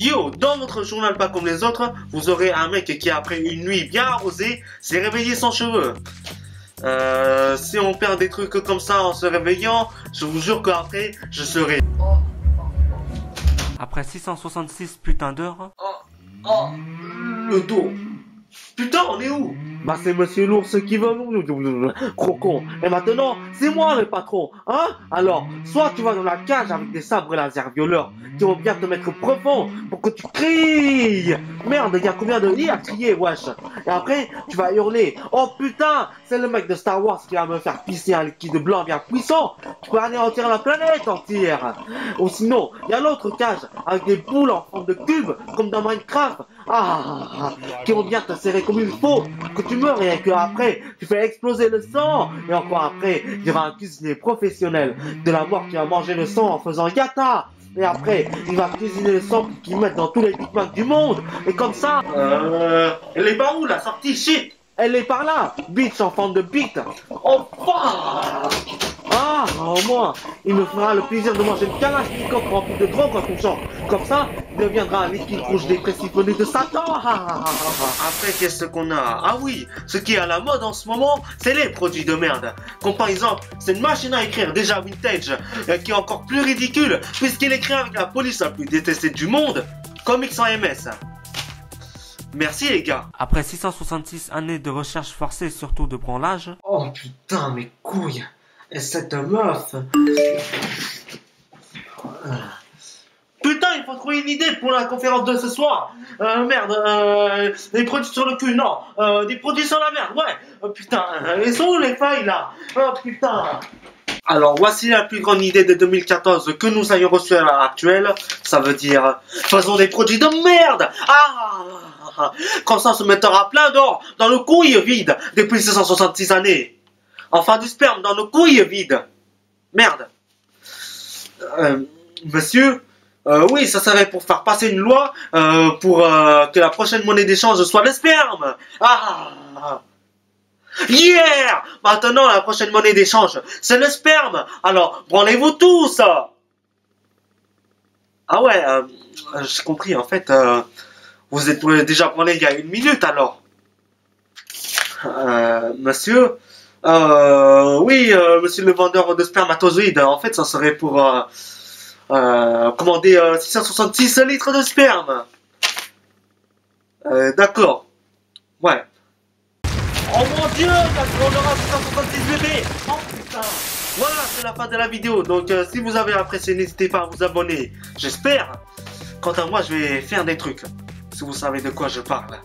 Yo, dans votre journal pas comme les autres, vous aurez un mec qui après une nuit bien arrosée s'est réveillé sans cheveux. Euh, si on perd des trucs comme ça en se réveillant, je vous jure qu'après, je serai... Après 666 putains d'heures, Oh, le dos. Putain, on est où Bah c'est Monsieur l'ours qui veut Crocon. Et maintenant, c'est moi le patron, hein? Alors, soit tu vas dans la cage avec des sabres laser violeurs qui vont bien te mettre profond pour que tu cries. Merde, il y a combien de lits à crier, wesh? Et après, tu vas hurler Oh putain, c'est le mec de Star Wars qui va me faire pisser un liquide blanc bien puissant. Tu peux anéantir la planète entière. Ou sinon, il y a l'autre cage avec des boules en forme de cube comme dans Minecraft ah, qui vont bien te serrer comme il faut, que tu meurs et que après tu fais exploser le sang. Et encore après, il y aura un cuisinier professionnel de la mort qui va manger le sang en faisant yata. Et après, il va cuisiner le sang pour qu'il mette dans tous les Big Mac du monde. Et comme ça, euh, elle est par où la sortie? Shit Elle est par là, bitch en forme de bite. Oh fuck ah, au moins, il me fera le plaisir de manger une kalachnikov remplie de drogue quand on chante. Comme ça, il deviendra un liquide rouge dépressif venu de Satan. Après, qu'est-ce qu'on a? Ah oui, ce qui est à la mode en ce moment, c'est les produits de merde. Comme par exemple, c'est une machine à écrire déjà vintage, euh, qui est encore plus ridicule, puisqu'elle écrit avec la police la plus détestée du monde, Comics sans MS. Merci les gars. après 666 années de recherche forcée, surtout de branlage, Oh putain, mes couilles. Et cette meuf. Il faut trouver une idée pour la conférence de ce soir. Euh, merde, euh, des produits sur le cul, non. Euh, des produits sur la merde, ouais. Euh, putain, euh, ils sont où les failles là Oh putain. Alors voici la plus grande idée de 2014 que nous ayons reçue à l'heure actuelle. Ça veut dire, faisons des produits de merde. Ah, comme ça se mettra plein d'or dans nos couilles vides depuis 666 années. Enfin du sperme dans nos couilles vides. Merde. Euh, monsieur, euh, oui, ça serait pour faire passer une loi euh, pour euh, que la prochaine monnaie d'échange soit le sperme. Ah Yeah Maintenant, la prochaine monnaie d'échange, c'est le sperme. Alors, branlez-vous tous Ah ouais, j'ai compris, en fait, vous êtes déjà branlé il y a une minute, alors. Monsieur oui, monsieur le vendeur de spermatozoïdes, en fait, ça serait pour euh, euh, commander euh, 666 litres de sperme. Euh, D'accord. Ouais. Oh mon dieu, on aura 666 bébés Oh putain Voilà, c'est la fin de la vidéo. Donc, euh, si vous avez apprécié, n'hésitez pas à vous abonner. J'espère. Quant à moi, je vais faire des trucs. Si vous savez de quoi je parle.